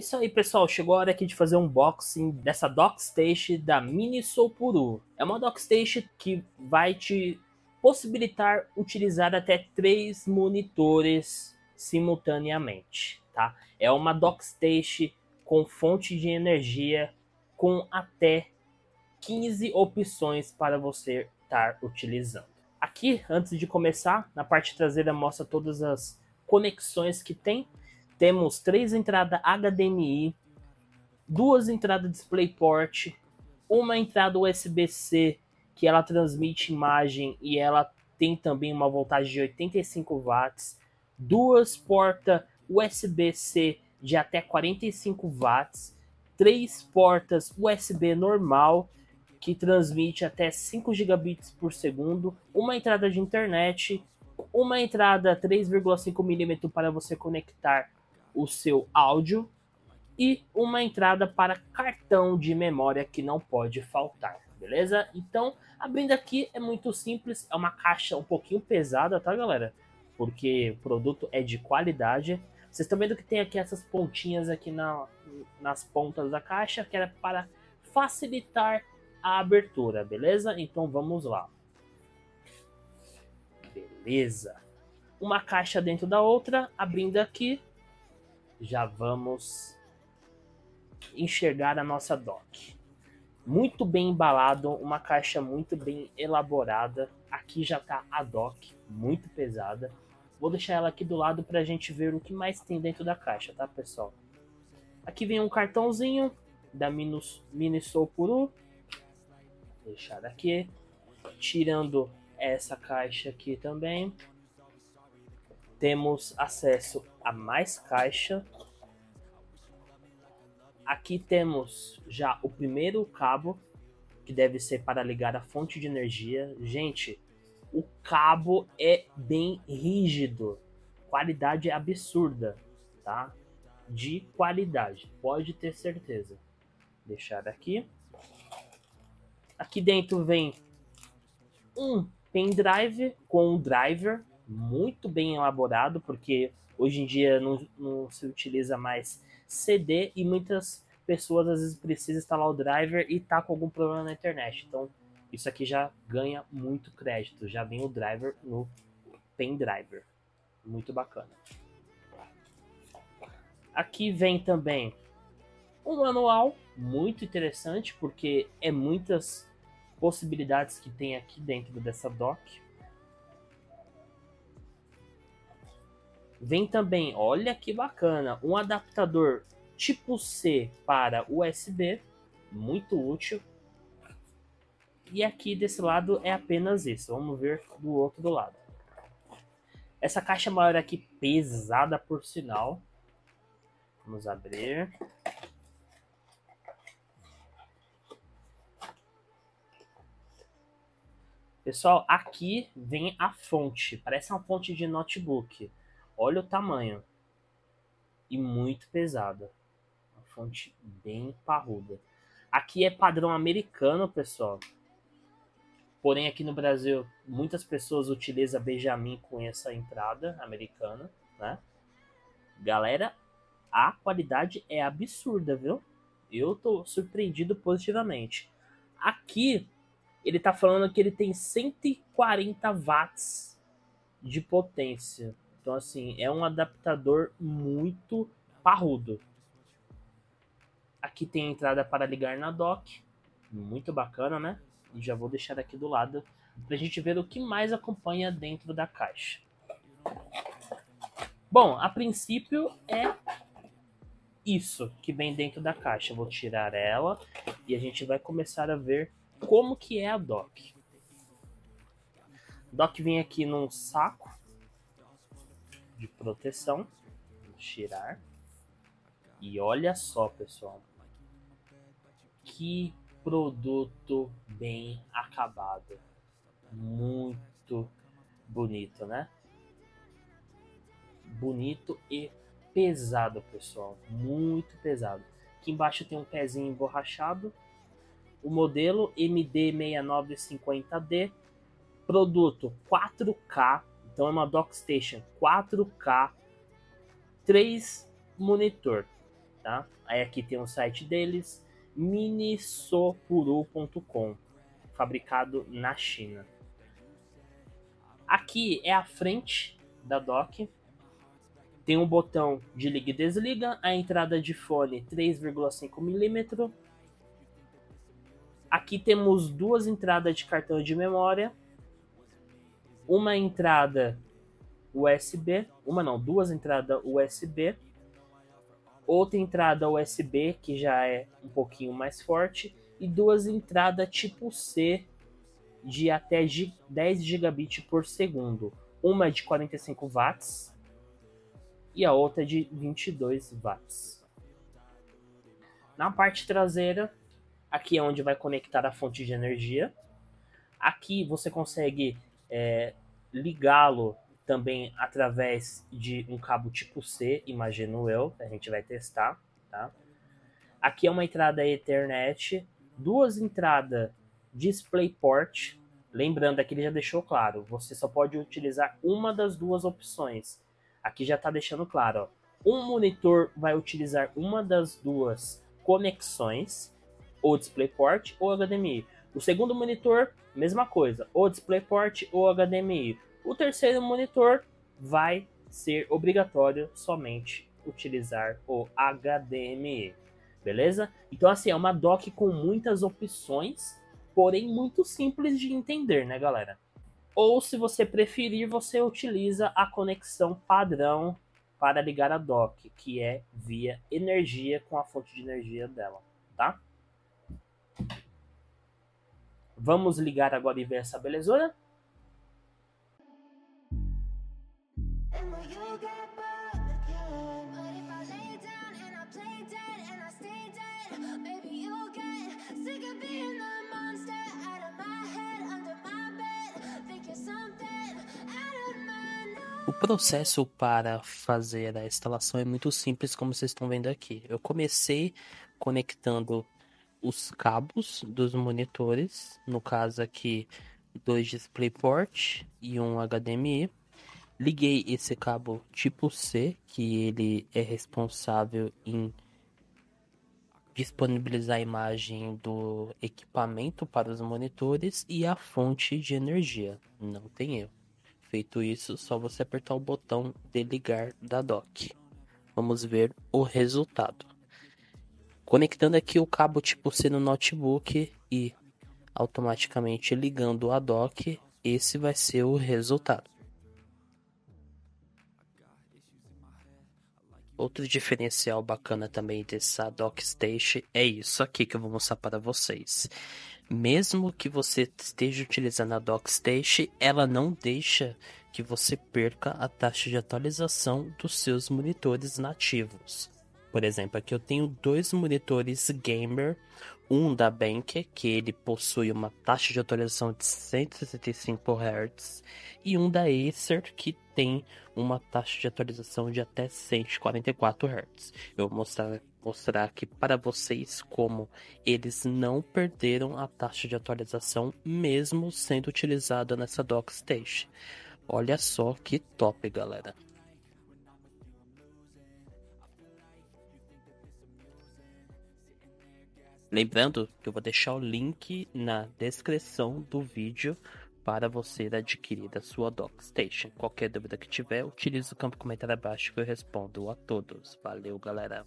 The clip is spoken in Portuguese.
isso aí, pessoal. Chegou a hora aqui de fazer um unboxing dessa DockStation da Mini Sopuru. É uma DockStation que vai te possibilitar utilizar até três monitores simultaneamente, tá? É uma DockStation com fonte de energia com até 15 opções para você estar utilizando. Aqui, antes de começar, na parte traseira mostra todas as conexões que tem. Temos três entradas HDMI, duas entradas DisplayPort, uma entrada USB-C que ela transmite imagem e ela tem também uma voltagem de 85 watts, duas portas USB-C de até 45 watts, três portas USB normal que transmite até 5 gigabits por segundo, uma entrada de internet, uma entrada 3,5 mm para você conectar o seu áudio e uma entrada para cartão de memória que não pode faltar, beleza? Então, abrindo aqui é muito simples, é uma caixa um pouquinho pesada, tá, galera? Porque o produto é de qualidade. Vocês estão vendo que tem aqui essas pontinhas aqui na, nas pontas da caixa, que era para facilitar a abertura, beleza? Então vamos lá. Beleza. Uma caixa dentro da outra, abrindo aqui, já vamos enxergar a nossa dock. Muito bem embalado, uma caixa muito bem elaborada. Aqui já está a dock, muito pesada. Vou deixar ela aqui do lado para a gente ver o que mais tem dentro da caixa, tá, pessoal? Aqui vem um cartãozinho da Minus, Minisopuru, deixar aqui. Tirando essa caixa aqui também, temos acesso a mais caixa. Aqui temos já o primeiro cabo, que deve ser para ligar a fonte de energia. Gente, o cabo é bem rígido, qualidade absurda, tá? De qualidade, pode ter certeza. Deixar aqui. Aqui dentro vem um pendrive com um driver muito bem elaborado, porque hoje em dia não, não se utiliza mais CD e muitas pessoas às vezes precisam instalar o driver e tá com algum problema na internet. Então, isso aqui já ganha muito crédito. Já vem o driver no pendriver. Muito bacana. Aqui vem também um manual muito interessante, porque é muitas possibilidades que tem aqui dentro dessa dock. Vem também, olha que bacana, um adaptador tipo C para USB, muito útil. E aqui desse lado é apenas isso. Vamos ver do outro lado. Essa caixa maior aqui, pesada por sinal. Vamos abrir. Pessoal, aqui vem a fonte. Parece uma fonte de notebook. Olha o tamanho. E muito pesada. Uma fonte bem parruda. Aqui é padrão americano, pessoal. Porém, aqui no Brasil, muitas pessoas utilizam Benjamin com essa entrada americana, né? Galera, a qualidade é absurda, viu? Eu tô surpreendido positivamente. Aqui ele está falando que ele tem 140 watts de potência. Então, assim, é um adaptador muito parrudo. Aqui tem a entrada para ligar na dock. Muito bacana, né? E já vou deixar aqui do lado para a gente ver o que mais acompanha dentro da caixa. Bom, a princípio é isso que vem dentro da caixa. Vou tirar ela e a gente vai começar a ver como que é a dock. A dock vem aqui num saco de proteção. Tirar. E olha só, pessoal. Que produto bem acabado. Muito bonito, né? Bonito e pesado, pessoal. Muito pesado. Aqui embaixo tem um pezinho emborrachado o modelo MD6950D, produto 4K, então é uma DockStation 4K, 3 monitor. tá? Aí aqui tem o site deles, minisopuru.com, fabricado na China. Aqui é a frente da dock. Tem um botão de liga e desliga, a entrada de fone 3,5 mm. Aqui temos duas entradas de cartão de memória, uma entrada USB, uma não, duas entradas USB, outra entrada USB que já é um pouquinho mais forte e duas entradas tipo C de até 10 gigabit por segundo. Uma de 45 watts e a outra de 22 watts. Na parte traseira, aqui é onde vai conectar a fonte de energia. Aqui você consegue é, ligá-lo também através de um cabo tipo C, imagino eu, a gente vai testar, tá? Aqui é uma entrada Ethernet, duas entradas DisplayPort, lembrando aqui ele já deixou claro, você só pode utilizar uma das duas opções. Aqui já está deixando claro, ó. Um monitor vai utilizar uma das duas conexões, ou DisplayPort ou HDMI. O segundo monitor, mesma coisa, ou DisplayPort ou HDMI. O terceiro monitor vai ser obrigatório somente utilizar o HDMI, beleza? Então assim, é uma dock com muitas opções, porém muito simples de entender, né, galera? Ou se você preferir, você utiliza a conexão padrão para ligar a dock, que é via energia com a fonte de energia dela, tá? Vamos ligar agora e ver essa belezura? O processo para fazer a instalação é muito simples, como vocês estão vendo aqui. Eu comecei conectando os cabos dos monitores, no caso aqui dois DisplayPort e um HDMI. Liguei esse cabo tipo C, que ele é responsável em disponibilizar a imagem do equipamento para os monitores e a fonte de energia. Não tem erro. Feito isso, só você apertar o botão de ligar da dock. Vamos ver o resultado. Conectando aqui o cabo tipo C no notebook e automaticamente ligando a dock, esse vai ser o resultado. Outro diferencial bacana também dessa DockStation é isso aqui que eu vou mostrar para vocês mesmo que você esteja utilizando a DockStation, ela não deixa que você perca a taxa de atualização dos seus monitores nativos. Por exemplo, aqui eu tenho dois monitores gamer, um da Bank, que ele possui uma taxa de atualização de 165 Hz, e um da Acer, que tem uma taxa de atualização de até 144 Hz. Eu vou mostrar mostrar aqui para vocês como eles não perderam a taxa de atualização mesmo sendo utilizada nessa DockStation. Olha só que top, galera. Lembrando que eu vou deixar o link na descrição do vídeo para você adquirir a sua DockStation. Qualquer dúvida que tiver, utilize o campo comentário abaixo que eu respondo a todos. Valeu, galera!